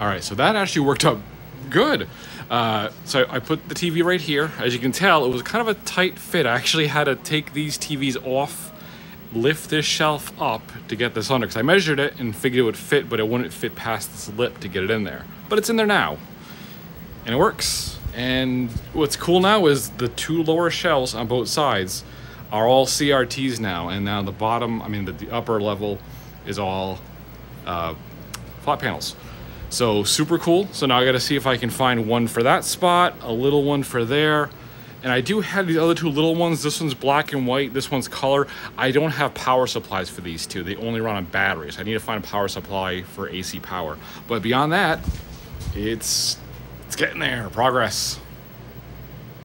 All right, so that actually worked out good. Uh, so I put the TV right here. As you can tell, it was kind of a tight fit. I actually had to take these TVs off, lift this shelf up to get this under, because I measured it and figured it would fit, but it wouldn't fit past this lip to get it in there. But it's in there now, and it works. And what's cool now is the two lower shelves on both sides are all CRTs now, and now the bottom, I mean the, the upper level, is all uh, flat panels. So super cool. So now I got to see if I can find one for that spot, a little one for there. And I do have these other two little ones. This one's black and white. This one's color. I don't have power supplies for these two. They only run on batteries. I need to find a power supply for AC power. But beyond that, it's it's getting there. Progress.